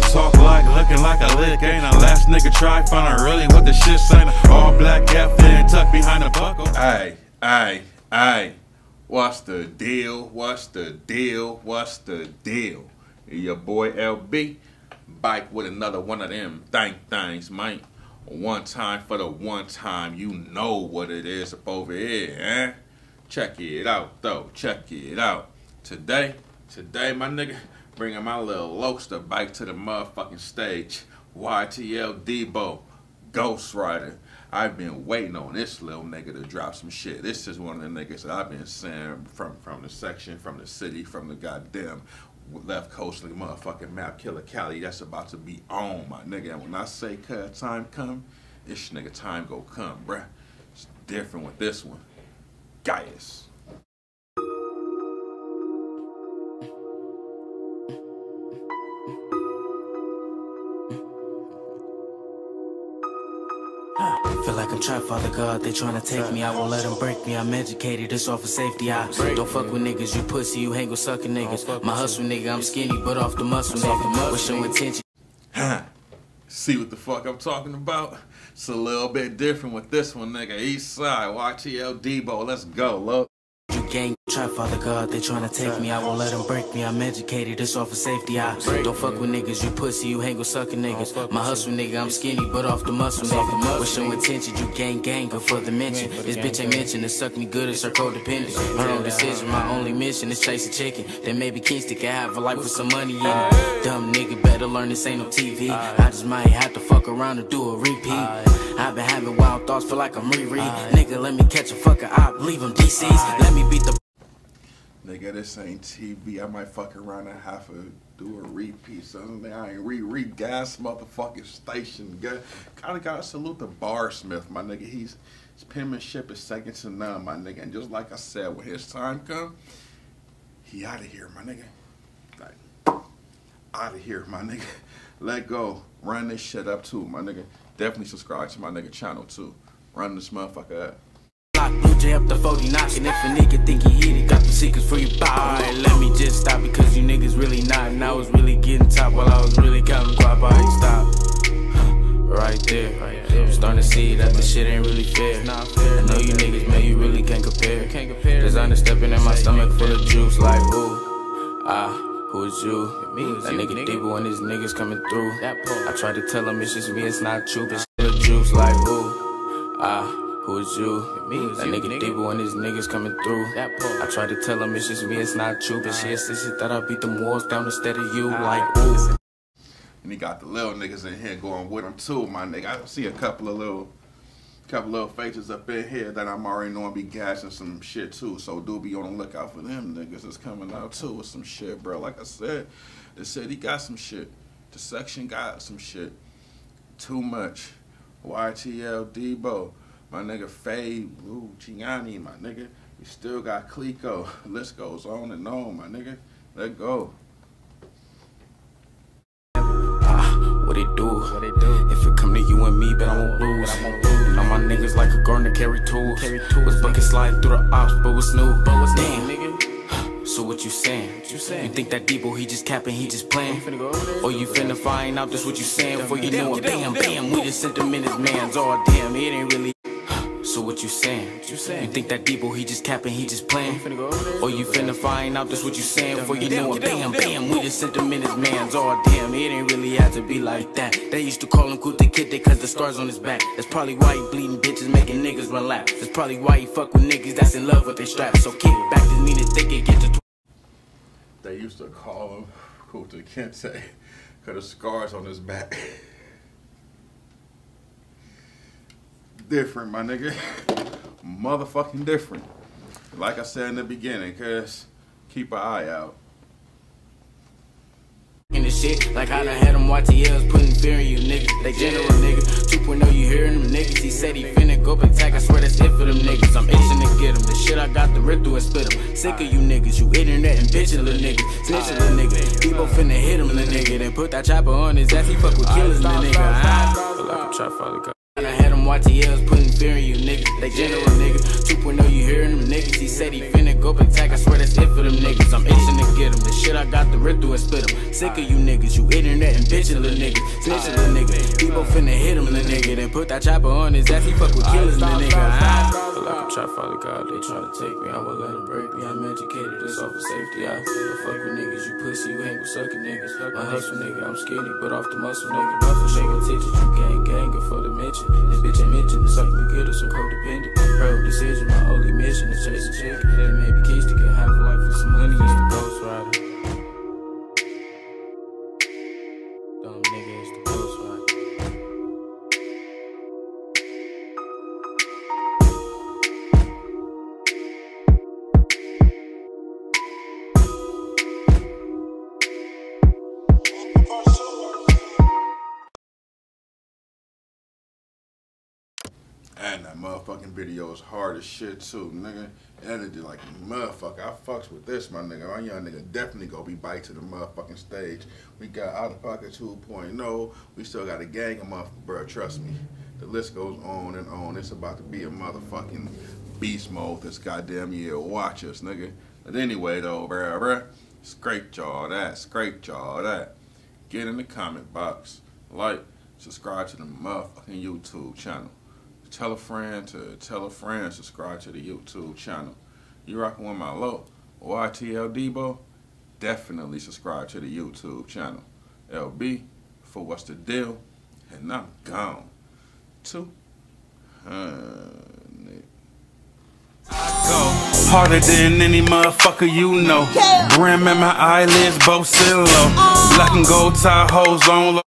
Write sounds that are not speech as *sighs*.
like, talk like, looking like a lick. Ain't a last nigga try, find finding really what the shit saying. All black gap fit tucked behind the buckle. Aye, aye, aye. What's the deal? What's the deal? What's the deal? Your boy LB back with another one of them thank things, mate. One time for the one time, you know what it is up over here, eh? Check it out, though. Check it out. Today, today, my nigga, bringing my little Loaster bike to the motherfucking stage. YTL Dbo, Ghost Ryder. I've been waiting on this little nigga to drop some shit. This is one of the niggas that I've been saying from from the section, from the city, from the goddamn left coast, like motherfucking map killer Cali. That's about to be on, my nigga. And when I say cut time come, this nigga time go come, bruh. It's different with this one. Gaius. Feel like I'm trapped, Father God. They tryna take me. I won't let them break me. I'm educated. It's all for safety. I don't fuck with niggas. You pussy. You hang with sucking niggas. My hustle nigga. I'm skinny, but off the muscle nigga. With your intention. Huh. See what the fuck I'm talking about? It's a little bit different with this one, nigga. East side, YTL Dbo. Let's go, look. Gang trap, Father God, they tryna take me. I won't let them break me. I'm educated, it's all for safety. I don't fuck with niggas, you pussy, you hang with sucking niggas. My hustle nigga, I'm skinny, but off the muscle nigga. With your intention, you gang gang, but for the mention. This bitch ain't mentioned, it suck me good, it's her codependent. Her own decision, my only mission is chase a chicken. Then maybe Kingston can have a life with some money in it. Dumb nigga, better learn this ain't no TV. I just might have to fuck around and do a repeat. I've been having wild thoughts, feel like I'm Riri. Nigga, let me catch a fucker op, leave him DCs. Let me the Nigga, this ain't TV. I might fuck around and have to do a repeat. Something I ain't re re gas motherfucking station. Kind of gotta salute the Barsmith, my nigga. He's his penmanship is second to none, my nigga. And just like I said, when his time come, he out of here, my nigga. Like out of here, my nigga. *laughs* Let go. Run this shit up too, my nigga. Definitely subscribe to my nigga channel too. Run this motherfucker up. Block Blue J up the 40 knocking. If a nigga think he hit it, got the secrets for your body. Alright, let me just stop because you niggas really not. And I was really getting top while I was really counting guap. I stop. *sighs* Right there. I'm starting to see that the shit ain't really fair. I know you niggas, man, you really can't compare. Can't compare. Designer stepping in my stomach full of juice like ooh. Ah. Who is you? That nigga Dbo and his niggas coming through. I tried to tell him it's just me, it's not true. But still juice like ooh. Ah. Who is you? That nigga Dbo and his niggas coming through. I tried to tell him it's just me, it's not true. But she insisted that I beat them walls down instead of you. Like, ooh. And he got the little niggas in here going with him too, my nigga. I see a couple of little couple little faces up in here that I'm already knowing be gassing some shit too. So do be on the lookout for them niggas that's coming out too with some shit, bro. Like I said, the city got some shit. The section got some shit. Too much. YTL Dbo. My nigga Fade, Blue Gianni, my nigga. We still got Clico. *laughs* List goes on and on, my nigga. Let go. Ah, what it do? What it do? If it come to you and me, but I won't lose. I won't lose. Now my niggas like a gardener carry tools. Carry tools. Was bucket sliding through the ops, but was new. But was damn, nigga. *sighs* So what you saying? What you saying? You think that Dbo he just capping, he just playing? Or you finna find out this what you saying? Before you know it, bam, bam, we just sent him in his man's. Oh damn, it ain't really. So what you saying? What you saying? You think that Dbo he just capping, he just playing? Or you finna find out this what you saying? Before you know it, bam, bam, we just sent him in his man's. Oh damn, it ain't really had to be like that. They used to call him Kuta Kid they cause the scars on his back. That's probably why he bleeding bitches, making niggas run laps. That's probably why he fuck with niggas that's in love with their straps. So kick back this mean to think it get to. They used to call him Kunta Kinte cause the scars on his back. *laughs* different, my nigga. *laughs* Motherfucking different. Like I said in the beginning, cuz keep an eye out. In the shit, like I done had them YTLs putting fear in you niggas. They general nigga. 2.0, you hearing them niggas. He said he finna go attack. I swear that's it for them niggas. I'm itching to get them. The shit I got to rip through and spit them. Sick of you niggas. You internet and bitching little niggas. Snitching little nigga. People finna hit him, little nigga. Then put that chopper on his ass. He fuck with killers, little nigga. I feel like I'm trying to I had them YTLs putting fear in you niggas. They general niggas. 2.0, you hearing them niggas. He said he finna go attack. I swear that's it for them niggas. I'm itching to get them. The shit I got to rip through and split them. Sick of you niggas. You internet and bitchin' little niggas. Snitchin' little niggas. People finna hit him, little nigga. Then put that chopper on his ass. He fuck with killers, little nigga. I feel like I'm trying to follow God. They tryna take me. I won't let them break me. I'm educated. It's all for safety. I don't fuck with niggas. You pussy. You hang with suckin' niggas. My hustle nigga. I'm skinny, but off the muscle nigga. Muscle nigga. Attention. Decision. My only mission is chasing chicken. Then maybe keys to get high for life for some money. It's the Ghost Ryder. Dumb nigga, it's the Ghost Ryder. Motherfucking video is hard as shit too, nigga. It like motherfucker. I fucks with this, my nigga. My young nigga definitely gonna be bite to the motherfucking stage. We got out of pocket 2.0. We still got a gang of motherfuckers, bro. Trust me. The list goes on and on. It's about to be a motherfucking beast mode this goddamn year. Watch us, nigga. But anyway though, bruh, bruh. Scrape y'all that. Scrape y'all that. Get in the comment box. Like, subscribe to the motherfucking YouTube channel. Tell a friend to tell a friend, subscribe to the YouTube channel. You rockin' with my low YTL Dbo? Definitely subscribe to the YouTube channel. LB for what's the deal? And I'm gone. Two hundred. Harder than any motherfucker you know. Brim in my eyelids, both sit low. Black and gold tie hoes on. low.